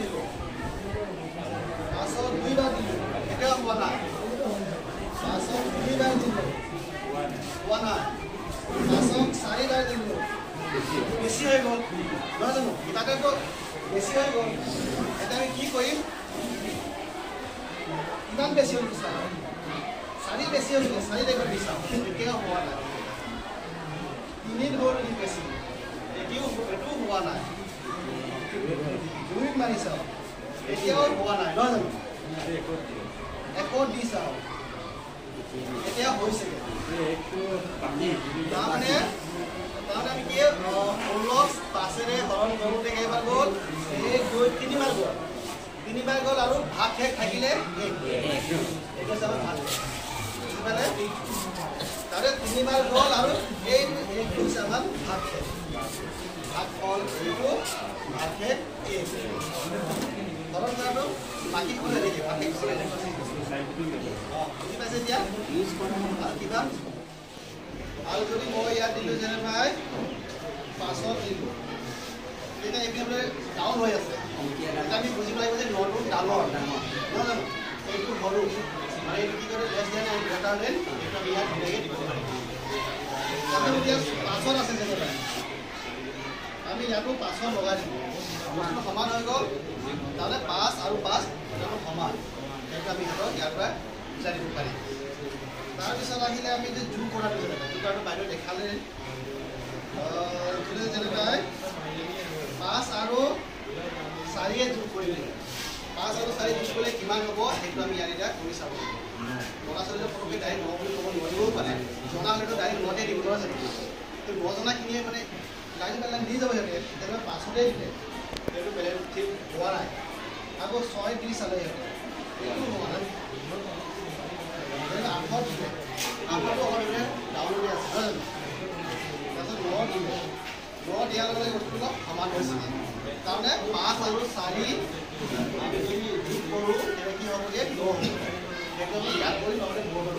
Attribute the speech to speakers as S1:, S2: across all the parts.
S1: দিলোঁ। বেছি হৈ বিচাৰোঁ চাৰি চাৰি বিচাৰোঁ এতিয়াও হোৱা নাই। হ'ল ই বেছি। এতিয়াও এইটোও হোৱা নাই। দুইত মাৰি চাওঁ এতিয়াও হোৱা নাই নহয় জানো একত দি চাওঁ এতিয়া হৈছেগৈ তাৰমানে তাৰমানে আমি কি ষোল্ল পাঁচেৰে হৰণ কৰোঁতে কেইবাৰ গ'ল এক দুই তিনিবাৰ গ'ল তিনিবাৰ গ'ল আৰু ভাত শেষ থাকিলে তাৰে তিনিবাৰ গ'ল আৰু এই আমাৰ ভাত শেষ ভাত ফল এইটো শেষ এই হৰণ কৰাটো বাকী খোলে নেকি বাকী খোলে নেকি অঁ পাইছে এতিয়া? আৰু কিবা? আৰু যদি মই ইয়াত দিলোঁ যেনে ভাই পাছত দিলোঁ। তেতিয়া এইপিনে ডাউন হৈ আছে। এতিয়া আমি বুজিব লাগিব যে নটো ডাঙৰ। নহয় জানো? এইটো সৰু। আৰু এইটো কি কৰে less than and greater than আমি ইয়াত দিব এতিয়া পাছত আছে যেনিবা আমি ইয়াতো পাছত লগাই দিলোঁ বস্তুটো সমান হৈ গ'ল। তাৰমানে পাঁচ আৰু পাঁচ দুটাটো সমান। সেইটো আমি সিহঁতক ইয়াৰ পৰা বুজাই দিব পাৰিম। তাৰপিছত আহিলে আমি যে যোগ কৰাটো যেনেকৈ যোগ কৰাটো বাইদেউ দেখালে যোনে যেনেকৈ পাঁচ আৰু চাৰিয়ে যোগ কৰিলে। পাঁচ আৰু চাৰি যোগ কৰিলে কিমান হ'ব সেইটো আমি ইয়াত এতিয়া কৰি চাব লাগিব। ল'ৰা ছোৱালীয়ে পটককৈ ডাইৰেক্ট ন বুলি ক'ব নোৱাৰিবও পাৰে। জনা হ'লেতো ডাইৰেক্ট নতে দিব নহয় জানো কিন্তু নজনাখিনিয়ে মানে বাই লাইন দি যাব সিহঁতে তেনেকৈ পাছতে দিলে সেইটো বেলেগ ঠিক হোৱা নাই। আকৌ ছয় দি চালে সিহঁতে। এইটো হোৱা নাই। আঠত দিলে। আঠতো ডাউনতে আছে। নহয়? তাৰপিছত ন দিলে। ন দিয়াৰ লগে লগে অলপ সমান হৈছে তাৰমানে পাঁচ আৰু চাৰি আমি যদি যোগ কৰোঁ তেতিয়া কি হ'বগৈ ন হ'ব। সেইটো আমি ইয়াত কৰি নহ'লে বৰ্ডত।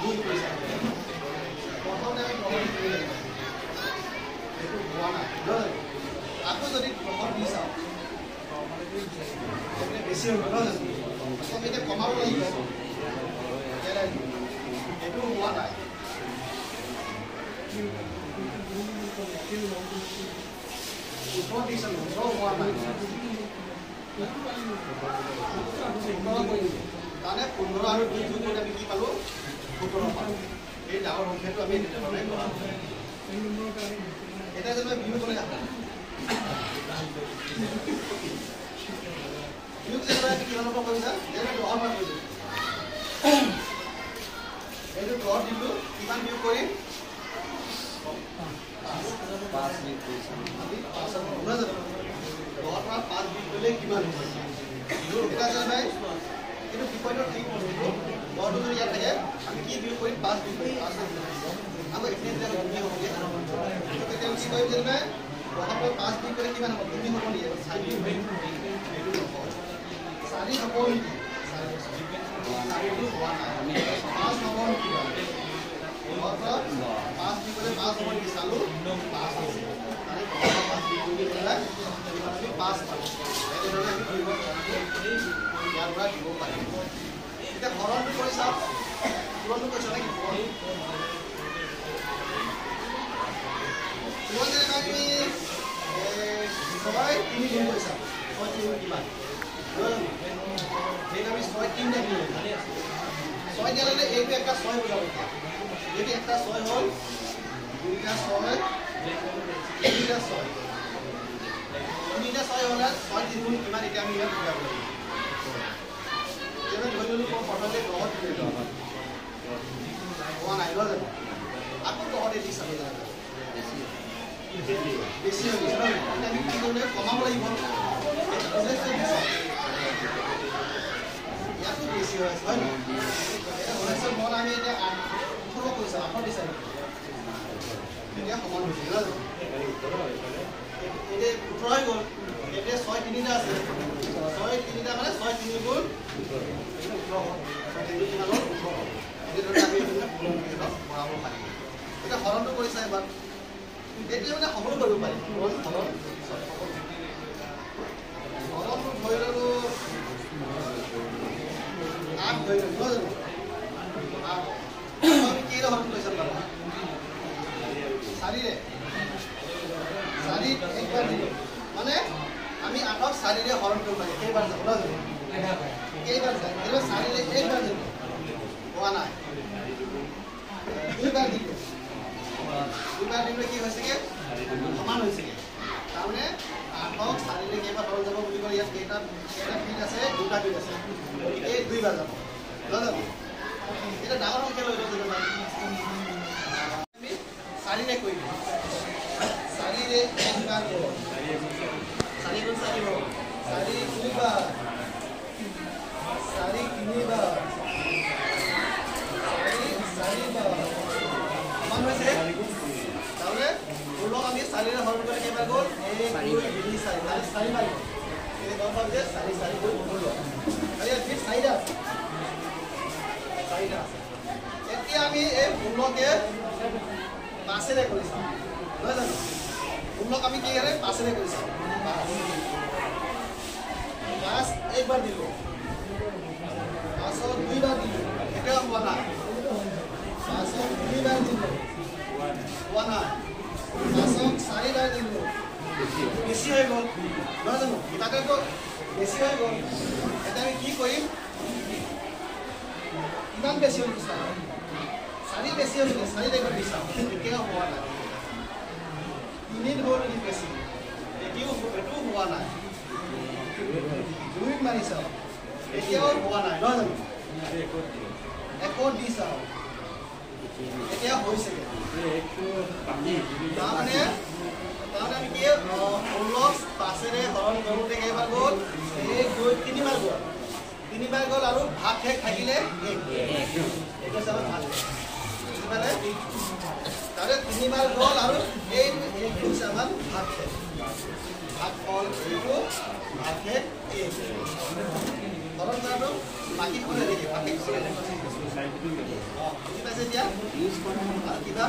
S1: দুই কৰি চাব প্ৰথমতে আমি প্ৰথম কৰি লাগিব সেইটো হোৱা নাই আকৌ যদি প্ৰথম দি চাওঁ সেইপিনে বেছি হ'ব নহয় আকৌ আমি এতিয়া কমাব লাগিব এইটো হোৱা নাই ওঠৰ দি চালোঁ ওঠৰ হোৱা নাই তাৰমানে পোন্ধৰ আৰু দুই যোগ কৰি আমি কি পালোঁ? সোতৰ পালোঁ এই ডাঙৰ সংখ্যাটো আমি কৰা এতিয়া যেনিবা বিহু ক'লে বিহুক যেনিবা কিমানৰ পৰা কৰিছা দহৰ পৰা কৰিছোঁ এইটো দহ দিলোঁ কিমান বিহু কৰিম? পৰা নহয় জানো দহৰ পৰা পাঁচ কৰিলে কিমান হ'ব? যেনিবা কিন্তু বিপৰীতত থাকিব বস্তুটো দহটো যদি ইয়াত থাকে আমি কি বিহু কৰিম পাঁচ বিহু কৰিম পাঁচ বিহু কৰিম আকৌ এইখিনি যেতিয়া ভূমি হ'বগৈ তেতিয়া আমি কি কৰিম যেনিবা দহৰ পৰা পাঁচ বিহু কৰিলে কিমান হ'ব ভূমি হ'ব নেকি চাৰি বিহু কৰিম এইটো নহ'ব চাৰি হ'ব নেকি চাৰিটো হোৱা নাই পাঁচ হ'ব নেকি চালোঁ কৰিব ইয়াৰ পৰা দিব পাৰিম এতিয়া হৰণটো কৰি ল'লে এইটো একটা ছয় যাব। এইটো একটা ছয় হ'ল দুইটা ছয় তিনিটা ছয়। তিনিটা ছয় হ'লে ছয় তিনি গুণ কিমান এতিয়া আমি ইয়াত বুজাব লাগিব কমাব লাগিব। হয় নহয়? গ'ল ছয় তিনিটা আছে ছয় তিনিটা মানে ছয় তিনি গুণ এতিয়া ওঠৰ হ'ল। ছয় তিনি কিমান হ'ল? ওঠৰ হ'ল। এতিয়া ধৰি আমি এইবিলাক পূৰণ কৰি অলপ বঢ়াব পাৰিম এতিয়া হৰণটো কৰিছা এবাৰ এতিয়া মানে সকলো কৰিব পাৰি হৰণ হৰণ চব সকলো। হৰণটো ধৰি ল'লো আঠ ধৰি ল'লো নহয় জানো হৰণ কৰিছা পাবা চাৰিৰে চাৰিত একবাৰ দিলোঁ মানে আমি আঠক চাৰিৰে হৰণ কৰিব লাগে কেইবাৰ যাব নহয় জানো কেইবাৰ যায় এইবাৰ চাৰিৰে একবাৰ দিলোঁ হোৱা নাই দুইবাৰ দিলোঁ দুইবাৰ দিলে কি হৈছেগে সমান হৈছেগে তাৰমানে আঠক চাৰিৰে কেইবাৰ হৰণ যাব বুলি ক'লে ইয়াত কেইটা কেইটা ফিট আছে দুটা ফিট আছে এই দুইবাৰ যাব নহয় জানো চাৰি চাৰি চাৰি দুইবাৰ চাৰি চাৰি। গৈ ষোল্ল। ষোল্লকে পাঁচেৰে কৰি চাওঁ নহয় জানো ষোল্লক আমি পাঁচেৰে কৰি চাওঁ পাঁচ একবাৰ দিলোঁ পাঁচত দুইবাৰ দিলোঁ এতিয়াও হোৱা নাই পাঁচত তিনিবাৰ দিলোঁ হোৱা নাই পাঁচত চাৰিবাৰ দিলোঁ বেছি হৈ গ'ল নহয় জানো তাতেতো বেছি হৈ গ'ল এতিয়া আমি কি কৰিম ইমান বেছি হৈ গৈছে চাৰি বেছি গৈছে চাৰি দেখোন বিচাৰোঁ এতিয়াও হোৱা নাই হ'ল নেকি বেছি এতিয়াও এইটোও হোৱা নাই দুইত মাৰি চাওঁ এতিয়াও হোৱা নাই নহয় জানো এশ দি চাওঁ এতিয়া হৈছেগে তাৰমানে তাৰমানে আমি কি ষোল্ল পাঁচেৰে হৰণ কৰোঁতে কেইবাৰ গ'ল এক দুই তিনিবাৰ গ'ল তিনিবাৰ গ'ল আৰু ভাত শেষ থাকিলে এইটো হৈছে আমাৰ তিনিবাৰ গ'ল আৰু এই এইটো হৈছে আমাৰ ভাত শেষ ভাত ফল এইটো এই হৰণ কৰাটো বাকী খনে দেখি বাকী খনে দেখি অঁ বুজি পাইছে এতিয়া? আৰু কিবা?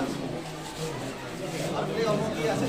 S1: আৰু বেলেগ অংক কি আছে?